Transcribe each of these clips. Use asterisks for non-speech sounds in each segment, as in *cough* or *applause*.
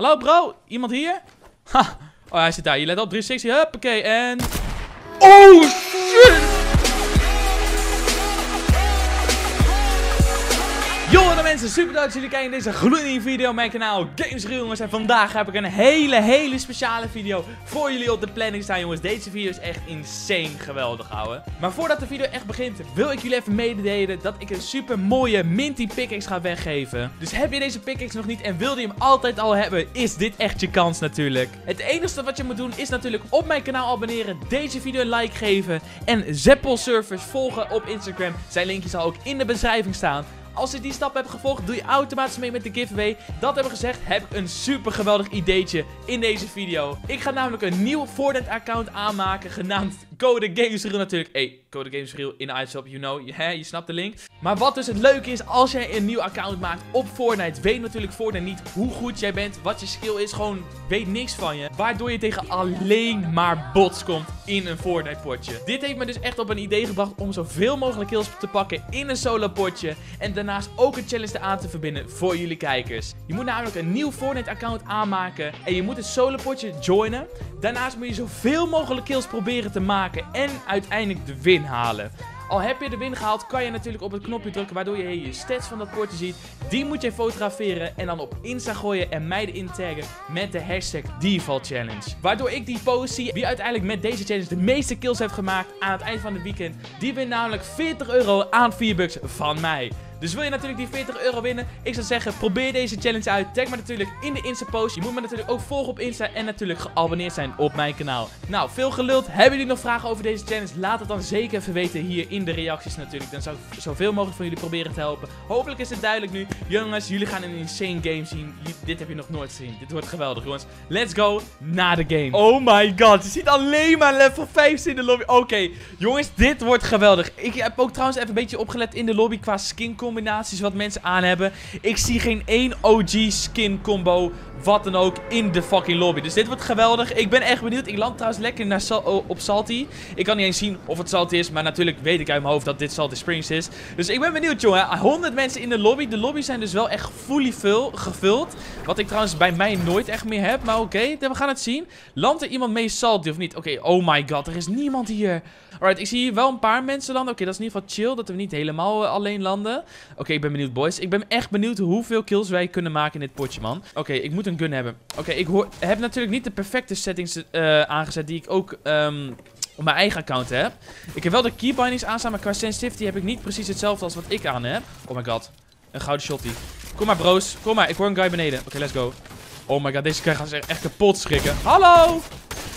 Hallo bro, iemand hier? Ha, oh hij zit daar. Je let op, 360, huppakee, en... Oh shit! Hallo mensen, super dat jullie kijken deze gloeiende video op mijn kanaal Games jongens. En vandaag heb ik een hele, hele speciale video voor jullie op de planning staan, jongens. Deze video is echt insane geweldig, ouwe. Maar voordat de video echt begint, wil ik jullie even mededelen dat ik een super mooie Minty pickaxe ga weggeven. Dus heb je deze pickaxe nog niet en wilde je hem altijd al hebben, is dit echt je kans natuurlijk. Het enige wat je moet doen is natuurlijk op mijn kanaal abonneren, deze video een like geven en Zeppel volgen op Instagram. Zijn linkje zal ook in de beschrijving staan. Als je die stap hebt gevolgd, doe je automatisch mee met de giveaway. Dat hebben we gezegd, heb ik een super geweldig ideetje in deze video. Ik ga namelijk een nieuw Fortnite account aanmaken, genaamd Code Games Reel natuurlijk. Hey, Code Games Reel in iShop, you know, je, je snapt de link. Maar wat dus het leuke is, als jij een nieuw account maakt op Fortnite, weet natuurlijk Fortnite niet hoe goed jij bent, wat je skill is, gewoon weet niks van je. Waardoor je tegen alleen maar bots komt in een Fortnite potje. Dit heeft me dus echt op een idee gebracht om zoveel mogelijk kills te pakken in een solo potje. En daarnaast ook een challenge aan te verbinden voor jullie kijkers. Je moet namelijk een nieuw Fortnite account aanmaken en je moet een solo potje joinen. Daarnaast moet je zoveel mogelijk kills proberen te maken en uiteindelijk de win halen. Al heb je de win gehaald, kan je natuurlijk op het knopje drukken waardoor je je stats van dat potje ziet. Die moet je fotograferen en dan op Insta gooien en mij erin taggen met de hashtag Default Challenge. Waardoor ik die post zie wie uiteindelijk met deze challenge de meeste kills heeft gemaakt aan het eind van het weekend. Die wint namelijk 40 euro aan 4 bucks van mij. Dus wil je natuurlijk die 40 euro winnen? Ik zou zeggen, probeer deze challenge uit. Tag me natuurlijk in de Insta-post. Je moet me natuurlijk ook volgen op Insta en natuurlijk geabonneerd zijn op mijn kanaal. Nou, veel geluld. Hebben jullie nog vragen over deze challenge? Laat het dan zeker even weten hier in de reacties natuurlijk. Dan zou ik zoveel mogelijk van jullie proberen te helpen. Hopelijk is het duidelijk nu. Jongens, jullie gaan een insane game zien. Dit heb je nog nooit gezien. Dit wordt geweldig, jongens. Let's go naar de game. Oh my god, je ziet alleen maar level 5 in de lobby. Oké, jongens, dit wordt geweldig. Ik heb ook trouwens even een beetje opgelet in de lobby qua skin combinaties wat mensen aan hebben. Ik zie geen één OG skin combo, wat dan ook, in de fucking lobby. Dus dit wordt geweldig. Ik ben echt benieuwd. Ik land trouwens lekker naar op Salty. Ik kan niet eens zien of het Salty is, maar natuurlijk weet ik uit mijn hoofd dat dit Salty Springs is. Dus ik ben benieuwd, jongen. 100 mensen in de lobby. De lobby's zijn dus wel echt fully full, gevuld. Wat ik trouwens bij mij nooit echt meer heb. Maar oké, we gaan het zien. Landt er iemand mee Salty of niet? Oké, oh my god, er is niemand hier. Alright, ik zie hier wel een paar mensen landen. Oké, dat is in ieder geval chill dat we niet helemaal uh, alleen landen. Oké, ik ben benieuwd, boys. Ik ben echt benieuwd hoeveel kills wij kunnen maken in dit potje, man. Oké, ik moet een gun hebben. Oké, ik hoor, heb natuurlijk niet de perfecte settings uh, aangezet die ik ook... Um, op mijn eigen account heb. Ik heb wel de keybindings aanstaan, maar qua sensitivity heb ik niet precies hetzelfde als wat ik aan heb. Oh my god. Een gouden shotty. Kom maar, bros. Kom maar, ik hoor een guy beneden. Oké, let's go. Oh my god, deze guy gaat zich echt kapot schrikken. Hallo!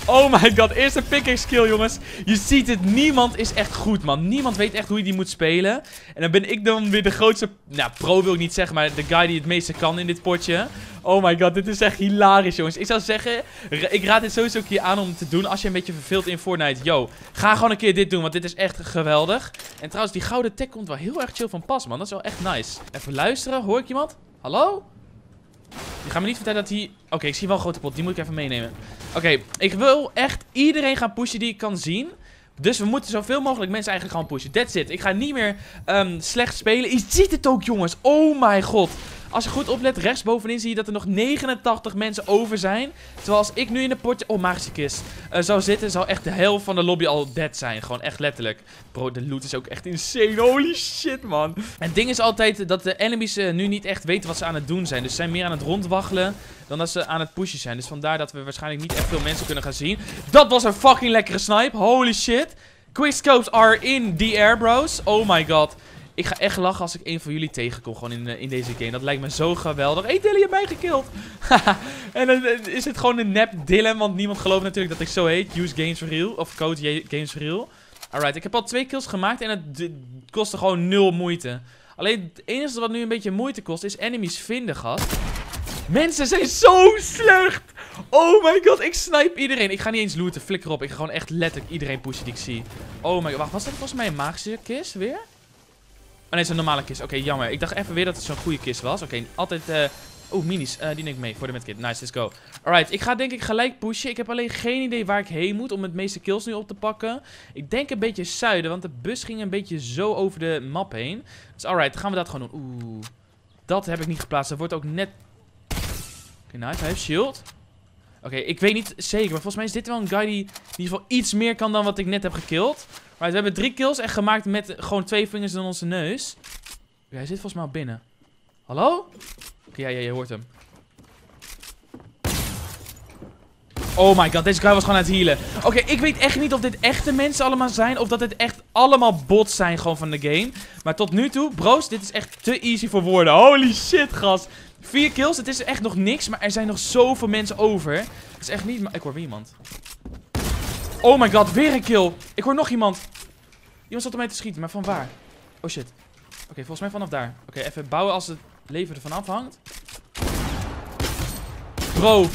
Oh my god, eerste pickaxe skill, jongens. Je ziet het, niemand is echt goed, man. Niemand weet echt hoe je die moet spelen. En dan ben ik dan weer de grootste... Nou, pro wil ik niet zeggen, maar de guy die het meeste kan in dit potje. Oh my god, dit is echt hilarisch, jongens. Ik zou zeggen, ik raad dit sowieso een keer aan om te doen als je een beetje verveelt in Fortnite. Yo, ga gewoon een keer dit doen, want dit is echt geweldig. En trouwens, die gouden tech komt wel heel erg chill van pas, man. Dat is wel echt nice. Even luisteren, hoor ik iemand? Hallo? Je gaat me niet vertellen dat hij... Oké, ik zie wel een grote pot. Die moet ik even meenemen. Oké, ik wil echt iedereen gaan pushen die ik kan zien. Dus we moeten zoveel mogelijk mensen eigenlijk gaan pushen. That's it. Ik ga niet meer um, slecht spelen. Je ziet het ook, jongens. Oh mijn god. Als je goed oplet, rechtsbovenin zie je dat er nog 89 mensen over zijn. Terwijl als ik nu in de potje... Oh, magische kist. Uh, zou zitten, zou echt de helft van de lobby al dead zijn. Gewoon echt letterlijk. Bro, de loot is ook echt insane. Holy shit, man. Het ding is altijd dat de enemies uh, nu niet echt weten wat ze aan het doen zijn. Dus ze zijn meer aan het rondwaggelen dan dat ze aan het pushen zijn. Dus vandaar dat we waarschijnlijk niet echt veel mensen kunnen gaan zien. Dat was een fucking lekkere snipe. Holy shit. Quickscopes are in the air, bros. Oh my god. Ik ga echt lachen als ik een van jullie tegenkom gewoon in, uh, in deze game. Dat lijkt me zo geweldig. Hé, hey, Dylan, je mij gekild. *laughs* en dan uh, is het gewoon een nep Dylan, want niemand gelooft natuurlijk dat ik zo heet. Use Games for Real, of Code Games for Real. Alright, ik heb al twee kills gemaakt en het kostte gewoon nul moeite. Alleen het enige wat nu een beetje moeite kost is enemies vinden, gast. Mensen zijn zo slecht. Oh my god, ik snipe iedereen. Ik ga niet eens looten, flikker op. Ik ga gewoon echt letterlijk iedereen pushen die ik zie. Oh my god, wacht, was dat volgens mij een magische kist weer? Oh nee, een normale kist. Oké, jammer. Ik dacht even weer dat het zo'n goede kist was. Oké, altijd... Uh... Oeh, minis. Uh, die neem ik mee voor de medkit. Nice, let's go. Alright, ik ga denk ik gelijk pushen. Ik heb alleen geen idee waar ik heen moet om het meeste kills nu op te pakken. Ik denk een beetje zuiden, want de bus ging een beetje zo over de map heen. Dus alright, gaan we dat gewoon doen. Oeh, dat heb ik niet geplaatst. Dat wordt ook net... Oké, nice. Hij heeft shield. Oké, ik weet niet zeker, maar volgens mij is dit wel een guy die in ieder geval iets meer kan dan wat ik net heb gekillt. We hebben drie kills echt gemaakt met gewoon twee vingers in onze neus. Oké, hij zit volgens mij al binnen. Hallo? Ja, ja, je hoort hem. Oh my god, deze guy was gewoon aan het healen. Oké, ik weet echt niet of dit echte mensen allemaal zijn. Of dat dit echt allemaal bots zijn gewoon van de game. Maar tot nu toe, bros, dit is echt te easy voor woorden. Holy shit, gast. Vier kills, het is echt nog niks. Maar er zijn nog zoveel mensen over. Het is echt niet... Ik hoor weer iemand. Oh my god, weer een kill. Ik hoor nog iemand. Iemand zat om mij te schieten, maar van waar? Oh shit. Oké, volgens mij vanaf daar. Oké, even bouwen als het leven ervan afhangt. Bro,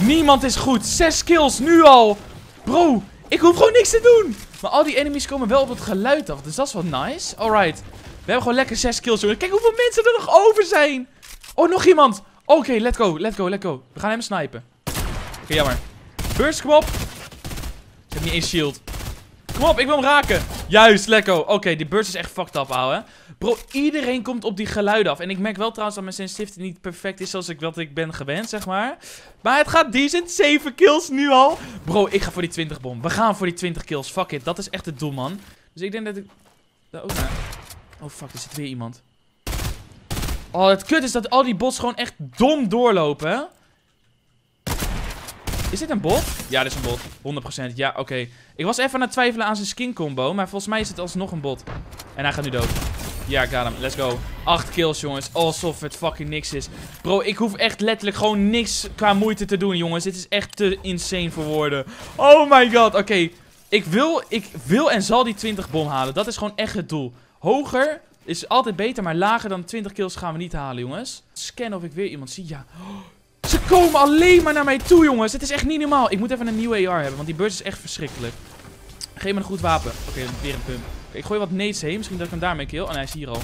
niemand is goed. Zes kills, nu al. Bro, ik hoef gewoon niks te doen. Maar al die enemies komen wel op het geluid af. Dus dat is wel nice. Alright. We hebben gewoon lekker zes kills, jongens. Kijk hoeveel mensen er nog over zijn. Oh, nog iemand. Oké, let's go, let's go, let's go. We gaan hem snipen. Oké, jammer. Burst, kom op. Ik heb niet eens shield. Kom op, ik wil hem raken. Juist, lekker. Oké, die burst is echt fucked up, ouwe. Bro, iedereen komt op die geluiden af. En ik merk wel trouwens dat mijn sensitivity niet perfect is zoals ik wat ik ben gewend, zeg maar. Maar het gaat decent. 7 kills nu al. Bro, ik ga voor die 20 bom. We gaan voor die 20 kills. Fuck it. Dat is echt het doel, man. Dus ik denk dat ik... Daar ook. Oh, fuck. Er zit weer iemand. Oh, het kut is dat al die bots gewoon echt dom doorlopen. Is dit een bot? Ja, dit is een bot. 100%. Ja, oké. Ik was even aan het twijfelen aan zijn skin combo. Maar volgens mij is het alsnog een bot. En hij gaat nu dood. Ja, hem. Let's go. 8 kills, jongens. Alsof het fucking niks is. Bro, ik hoef echt letterlijk gewoon niks qua moeite te doen, jongens. Dit is echt te insane voor woorden. Oh my god. Oké. Ik, wil, ik wil en zal die 20 bom halen. Dat is gewoon echt het doel. Hoger is altijd beter, maar lager dan 20 kills gaan we niet halen, jongens. Scan of ik weer iemand zie. Ja. Ze komen alleen maar naar mij toe, jongens. Het is echt niet normaal. Ik moet even een nieuwe AR hebben, want die burst is echt verschrikkelijk. Geef me een goed wapen. Oké, weer een pump. ik gooi wat nades heen. Misschien dat ik hem daarmee kill. Oh, hij is hier al.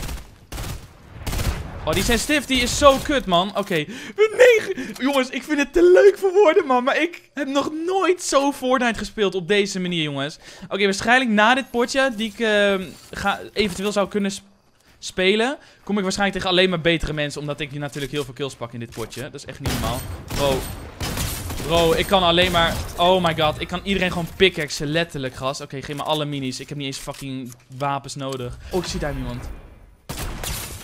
Oh, die sensitivity is zo kut, man. Oké. Okay. Nee, jongens, ik vind het te leuk voor woorden, man. Maar ik heb nog nooit zo Fortnite gespeeld op deze manier, jongens. Oké, waarschijnlijk na dit potje, die ik uh, ga, eventueel zou kunnen spelen, kom ik waarschijnlijk tegen alleen maar betere mensen. Omdat ik natuurlijk heel veel kills pak in dit potje. Dat is echt niet normaal. Bro. Bro, ik kan alleen maar... Oh my god, ik kan iedereen gewoon pickaxen, letterlijk, gast. Oké, geef me alle minis. Ik heb niet eens fucking wapens nodig. Oh, ik zie daar iemand.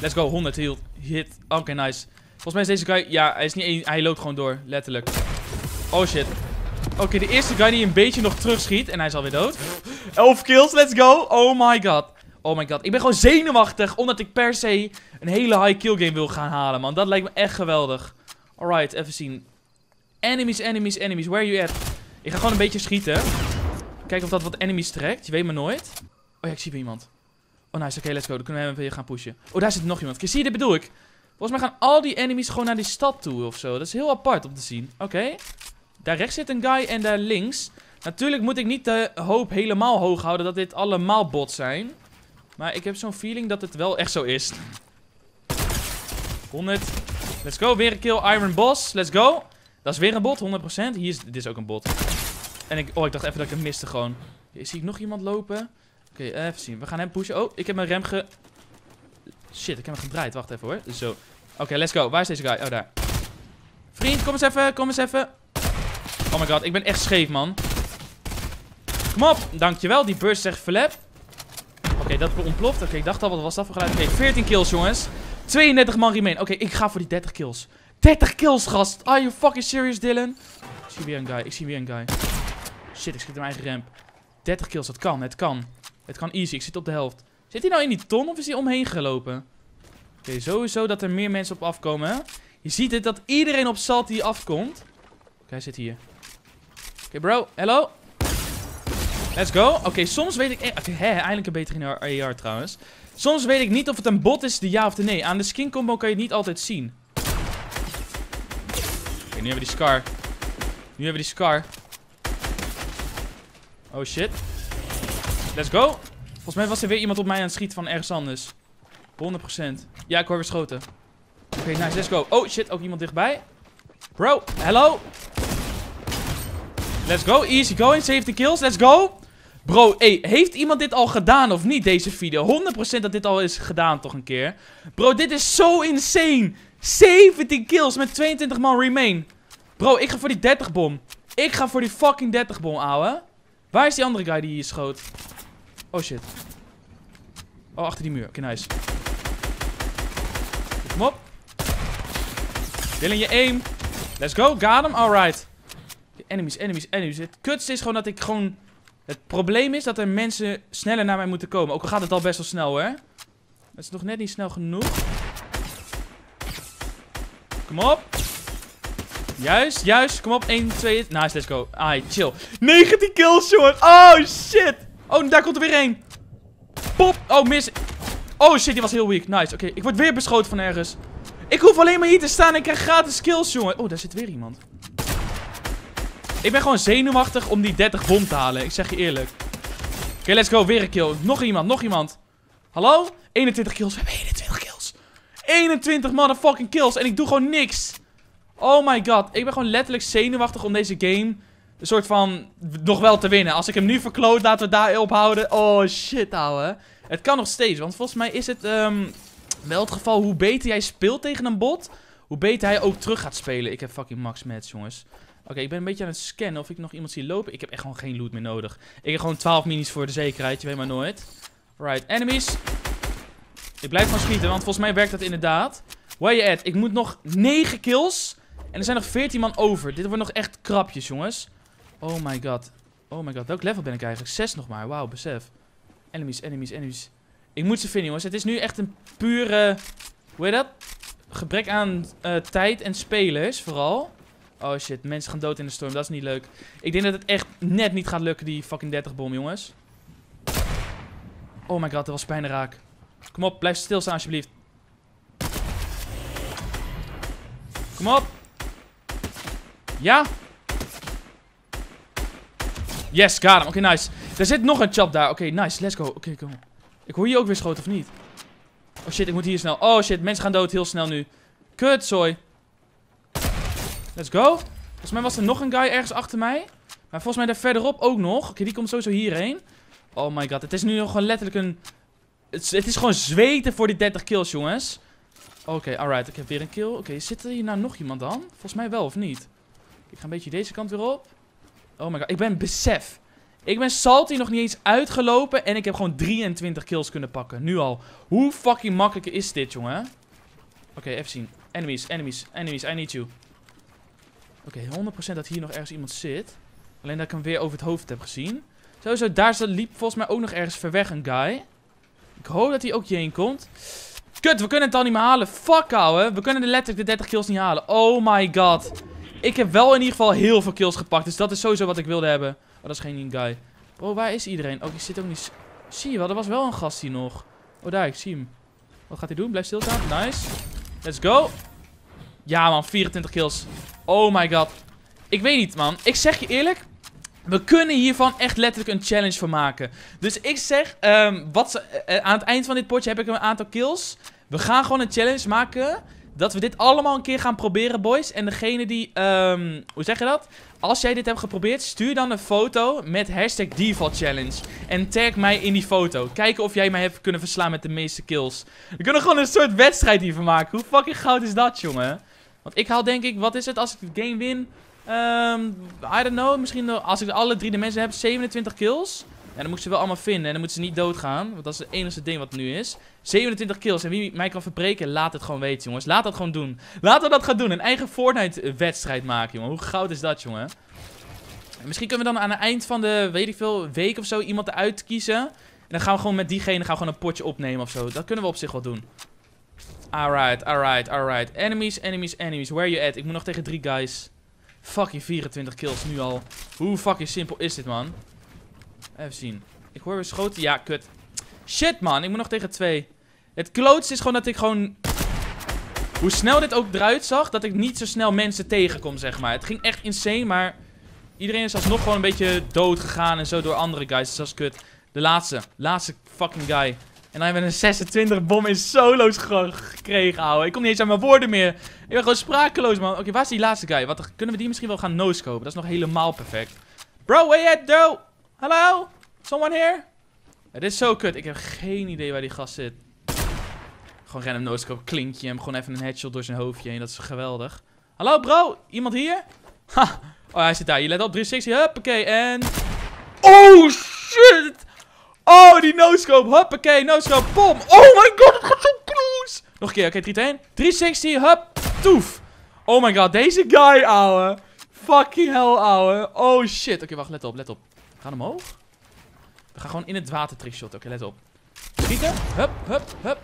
Let's go, 100 heal. Hit. Oké, nice. Volgens mij is deze guy... Ja, hij, is niet, hij loopt gewoon door, letterlijk. Oh shit. Oké, de eerste guy die een beetje nog terugschiet. En hij is alweer dood. 11 kills, let's go. Oh my god. Oh my god. Ik ben gewoon zenuwachtig. Omdat ik per se een hele high kill game wil gaan halen, man. Dat lijkt me echt geweldig. Alright, even zien. Enemies, enemies, enemies. Where are you at? Ik ga gewoon een beetje schieten. Kijken of dat wat enemies trekt. Je weet maar nooit. Oh ja, ik zie weer iemand. Oh nice, oké, let's go. Dan kunnen we hem weer gaan pushen. Oh, daar zit nog iemand. Zie je, dit bedoel ik. Volgens mij gaan al die enemies gewoon naar die stad toe of zo. Dat is heel apart om te zien. Oké. Daar rechts zit een guy en daar links. Natuurlijk moet ik niet de hoop helemaal hoog houden dat dit allemaal bots zijn. Maar ik heb zo'n feeling dat het wel echt zo is. 100. Let's go. Weer een kill Iron Boss. Let's go. Dat is weer een bot, 100%. Hier is, dit is ook een bot. En ik, oh, ik dacht even dat ik hem miste gewoon. zie ik nog iemand lopen? Oké, even zien. We gaan hem pushen. Oh, ik heb mijn rem ge... Shit, ik heb hem gedraaid. Wacht even hoor. Zo. Oké, let's go. Waar is deze guy? Oh, daar. Vriend, kom eens even. Kom eens even. Oh my god, ik ben echt scheef, man. Kom op. Dankjewel. Die burst zegt verlep. Dat ontploft. Oké, ik dacht al, wat was dat voor geluid? Oké, 14 kills, jongens. 32 man remain. Oké, ik ga voor die 30 kills. 30 kills, gast. Are you fucking serious, Dylan? Ik zie weer een guy. Ik zie weer een guy. Shit, ik schiet mijn eigen ramp. 30 kills, dat kan. Het kan. Het kan easy. Ik zit op de helft. Zit hij nou in die ton of is hij omheen gelopen? Oké, sowieso dat er meer mensen op afkomen. Je ziet het dat iedereen op Salty afkomt. Oké, hij zit hier. Oké, bro. Hello. Let's go. Oké, soms weet ik... E- oké, hè, eindelijk een betere AR trouwens. Soms weet ik niet of het een bot is, de ja of de nee. Aan de skin combo kan je het niet altijd zien. Oké, nu hebben we die Scar. Nu hebben we die Scar. Oh shit. Let's go. Volgens mij was er weer iemand op mij aan het schieten van ergens anders. 100%. Ja, ik hoor weer schoten. Oké, nice. Let's go. Oh shit, ook iemand dichtbij. Bro, hello. Let's go. Easy going. 17 kills. Let's go. Bro, heeft iemand dit al gedaan of niet, deze video? 100% dat dit al is gedaan toch een keer. Bro, dit is zo insane. 17 kills met 22 man remain. Bro, ik ga voor die 30 bom. Ik ga voor die fucking 30 bom, ouwe. Waar is die andere guy die hier schoot? Oh shit. Oh, achter die muur. Oké, nice. Kom op. Dylan, je aim. Let's go. Got him. Alright. Enemies, enemies, enemies. Het kutste is gewoon dat ik gewoon... Het probleem is dat er mensen sneller naar mij moeten komen. Ook al gaat het al best wel snel, hè. Het is nog net niet snel genoeg. Kom op. Juist, juist. Kom op. 1, 2. Nice, let's go. Ai, chill. 19 kills, jongen. Oh, shit. Oh, daar komt er weer één. Pop. Oh, mis. Oh, shit. Die was heel weak. Nice. Oké, ik word weer beschoten van ergens. Ik hoef alleen maar hier te staan en ik krijg gratis kills, jongen. Oh, daar zit weer iemand. Ik ben gewoon zenuwachtig om die 30 bom te halen. Ik zeg je eerlijk. Oké, let's go. Weer een kill. Nog iemand, nog iemand. Hallo? 21 kills. We hebben 21 kills. 21 motherfucking kills. En ik doe gewoon niks. Oh my god. Ik ben gewoon letterlijk zenuwachtig om deze game... Een soort van... Nog wel te winnen. Als ik hem nu verkloot, laten we daar ophouden. Oh shit, ouwe. Het kan nog steeds. Want volgens mij is het... Um, wel het geval hoe beter jij speelt tegen een bot... Hoe beter hij ook terug gaat spelen. Ik heb fucking max match, jongens. Oké, ik ben een beetje aan het scannen of ik nog iemand zie lopen. Ik heb echt gewoon geen loot meer nodig. Ik heb gewoon 12 minis voor de zekerheid. Je weet maar nooit. Right, enemies. Ik blijf gewoon schieten, want volgens mij werkt dat inderdaad. Where you at? Ik moet nog 9 kills. En er zijn nog 14 man over. Dit wordt nog echt krapjes, jongens. Oh my god. Oh my god. Welk level ben ik eigenlijk? 6 nog maar. Wauw, besef. Enemies, enemies, enemies. Ik moet ze vinden, jongens. Het is nu echt een pure... Hoe heet dat? Gebrek aan uh, tijd en spelers, vooral. Oh shit, mensen gaan dood in de storm. Dat is niet leuk. Ik denk dat het echt net niet gaat lukken, die fucking 30 bom, jongens. Oh my god, dat was bijna raak. Kom op, blijf stilstaan alsjeblieft. Kom op. Ja. Yes, got him. Oké, nice. Er zit nog een chop daar. Oké, nice. Let's go. Oké, kom. Ik hoor hier ook weer schoten, of niet? Oh shit, ik moet hier snel. Oh shit, mensen gaan dood heel snel nu. Kut, sorry. Let's go. Volgens mij was er nog een guy ergens achter mij. Maar volgens mij daar verderop ook nog. Oké, die komt sowieso hierheen. Oh my god, het is nu nog gewoon letterlijk een... Het, is gewoon zweten voor die 30 kills, jongens. Oké, alright. Ik heb weer een kill. Oké, zit er hier nou nog iemand dan? Volgens mij wel, of niet? Ik ga een beetje deze kant weer op. Oh my god, ik ben besef. Ik ben Salty nog niet eens uitgelopen en ik heb gewoon 23 kills kunnen pakken. Nu al. Hoe fucking makkelijk is dit, jongen? Oké, even zien. Enemies, enemies, enemies. I need you. Oké, 100% dat hier nog ergens iemand zit. Alleen dat ik hem weer over het hoofd heb gezien. Sowieso, daar liep volgens mij ook nog ergens ver weg een guy. Ik hoop dat hij ook hierheen komt. Kut, we kunnen het al niet meer halen. Fuck, ouwe. We kunnen de letterlijk de 30 kills niet halen. Oh my god. Ik heb wel in ieder geval heel veel kills gepakt. Dus dat is sowieso wat ik wilde hebben. Oh, dat is geen guy. Oh, waar is iedereen? Oh, die zit ook niet... Zie je wel, er was wel een gast hier nog. Oh, daar, ik zie hem. Wat gaat hij doen? Blijf stilstaan. Nice. Let's go. Ja, man. 24 kills. Oh my god. Ik weet niet, man. Ik zeg je eerlijk. We kunnen hiervan echt letterlijk een challenge van maken. Dus ik zeg, um, wat, uh, aan het eind van dit potje heb ik een aantal kills. We gaan gewoon een challenge maken. Dat we dit allemaal een keer gaan proberen, boys. En degene die, um, hoe zeg je dat? Als jij dit hebt geprobeerd, stuur dan een foto met hashtag default challenge. En tag mij in die foto. Kijken of jij mij hebt kunnen verslaan met de meeste kills. We kunnen gewoon een soort wedstrijd hiervan maken. Hoe fucking goud is dat, jongen? Want ik haal denk ik, wat is het als ik de game win? Um, I don't know, misschien als ik alle drie de mensen heb, 27 kills. Ja, dan moet ik ze wel allemaal vinden en dan moeten ze niet doodgaan. Want dat is het enige ding wat nu is. 27 kills. En wie mij kan verbreken, laat het gewoon weten, jongens. Laat dat gewoon doen. Laten we dat gaan doen. Een eigen Fortnite-wedstrijd maken, jongen. Hoe goud is dat, jongen? misschien kunnen we dan aan het eind van de, weet ik veel, week of zo iemand eruit kiezen. En dan gaan we gewoon met diegene gaan we gewoon een potje opnemen of zo. Dat kunnen we op zich wel doen. Alright, alright, alright. Enemies, enemies, enemies. Where you at? Ik moet nog tegen drie guys. Fucking 24 kills nu al. Hoe fucking simpel is dit, man? Even zien. Ik hoor weer schoten. Ja, kut. Shit, man. Ik moet nog tegen twee. Het klootste is gewoon dat ik gewoon... Hoe snel dit ook eruit zag, dat ik niet zo snel mensen tegenkom, zeg maar. Het ging echt insane, maar... Iedereen is alsnog gewoon een beetje dood gegaan en zo door andere guys. Dus dat is kut. De laatste. Laatste fucking guy. En dan hebben we een 26 bom in solo's gekregen, ouwe. Ik kom niet eens aan mijn woorden meer. Ik ben gewoon sprakeloos, man. Oké, waar is die laatste guy? Wat, kunnen we die misschien wel gaan no-scopen? Dat is nog helemaal perfect. Bro, where you at, Doe? Hallo? Someone here? Het is zo kut. Ik heb geen idee waar die gast zit. Gewoon random no-scope. Klinkje hem. Gewoon even een headshot door zijn hoofdje heen. Dat is geweldig. Hallo, bro? Iemand hier? Ha! Oh, hij zit daar. Je let op. 360. Huppakee. En... Oh, shit! Oh, die no-scope. Huppakee. No-scope. Pom. Oh my god, het gaat zo close. Nog een keer. Oké, 3 2 1. 360. Hup. Toef. Oh my god, deze guy, ouwe. Fucking hell, ouwe. Oh shit. Oké, wacht. Let op, let op. We gaan omhoog. We gaan gewoon in het water trickshot. Oké, let op. Schieten. Hup, hup, hup.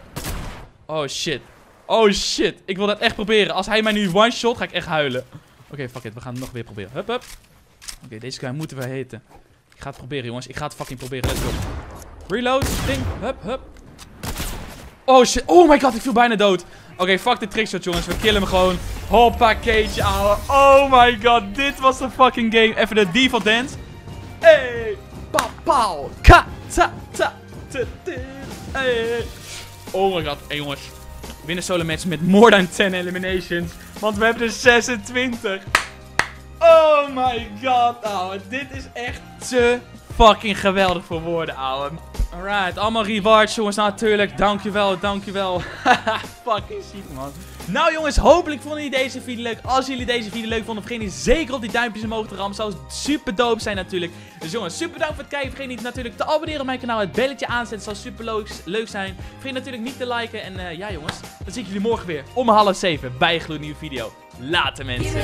Oh shit. Oh shit. Ik wil dat echt proberen. Als hij mij nu one-shot, ga ik echt huilen. Oké, fuck it. We gaan het nog weer proberen. Hup, hup. Oké, deze guy moeten we heten. Ga het proberen, jongens. Ik ga het fucking proberen. Let's go. Reload. Ding. Hup, hup. Oh shit. Oh my god, ik viel bijna dood. Oké, fuck de trickshot, jongens. We killen hem gewoon. Hoppakeetje, ouwe. Oh my god, dit was de fucking game. Even de default dance. Hey. Pa. Ka, ta, ta. Hey. Oh my god. Hey, jongens. Winnen solo match met more than 10 eliminations. Want we hebben er 26. Oh my god, ouwe. Dit is echt te fucking geweldig voor woorden, ouwe. Alright, allemaal rewards, jongens. Natuurlijk, dankjewel, dankjewel. *laughs* fucking ziek, man. Nou, jongens, hopelijk vonden jullie deze video leuk. Als jullie deze video leuk vonden, vergeet niet zeker op die duimpjes omhoog te rammen. Zou super dope zijn, natuurlijk. Dus, jongens, super bedankt voor het kijken. Vergeet niet natuurlijk te abonneren op mijn kanaal. Het belletje aanzetten zou super leuk, leuk zijn. Vergeet natuurlijk niet te liken. En uh, ja, jongens, dan zie ik jullie morgen weer om half zeven bij een gloednieuwe video. Later, mensen.